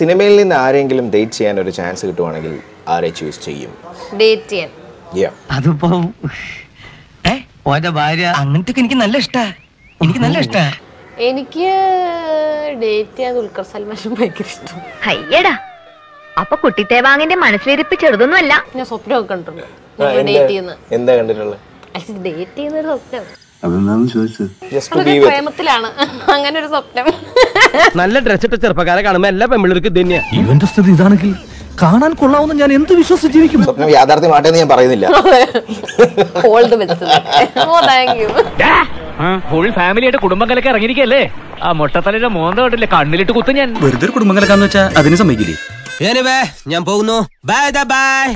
സിനിമയിൽ നിന്ന് ആരെങ്കിലും ഡേറ്റ് ചെയ്യാൻ ഒരു ചാൻസ് കിട്ടുവാണെങ്കിൽ ആരെ ചൂസ് ചെയ്യും? ഡേറ്റ് ചെയ്യാൻ. Yeah. അതിപ്പോ ഏ ഓന്റെ ഭാര്യ അങ്ങനത്തെ എനിക്ക് നല്ല ഇഷ്ടാ. എനിക്ക് നല്ല ഇഷ്ടാ. എനിക്ക് ഡേറ്റ് ചെയ്യാൻ ദുൽഖർ സൽമാൻ ഭയങ്കര ഇഷ്ടം. അയ്യടാ അപ്പൊ കുട്ടിത്തേവാങ്ങിന്റെ മനസ്സിലിരിപ്പ് ചെറുതൊന്നുമല്ല. ഞാൻ സ്വപ്നമൊക്കെ കണ്ടിട്ടുണ്ട്. ഡേറ്റ് ചെയ്യുന്ന എന്താ കണ്ടിട്ടുള്ളത്? ഡേറ്റ് ചെയ്യുന്ന ഒരു സ്വപ്നം ചോദിച്ചത് പ്രേമത്തിലാണ്. അങ്ങനെ ഒരു സ്വപ്നം. നല്ല ഡ്രസ് ഇട്ട ചെറുപ്പക്കാരെ കാണുമ്പോ എല്ലാ പെമ്പിള്ളേർക്ക് തന്നെയാ. ഇവന്റെ സ്ഥിതി ഇതാണെങ്കിൽ കാണാൻ കൊള്ളാവുന്ന ഞാൻ എന്ത് വിശ്വസിച്ച് ജീവിക്കും? സ്വപ്നം യാഥാർത്ഥ്യമാട്ടെന്ന് ഞാൻ പറയുന്നില്ല. ഫുൾ ഫാമിലി ആയിട്ട് കുടുംബം കലക്ക് ഇറങ്ങിയിരിക്കല്ലേ? ആ മുട്ടത്തലയുടെ മോന്ത കണ്ടില്ലേ? കണ്ണിലിട്ട് കുത്തു ഞാൻ. വെറുതെ ഒരു കുടുംബം കലക്കാന്ന് വെച്ചാ അതിന് സമ്മതിക്കില്ലേ? ഞാൻ പോകുന്നു. Bye bye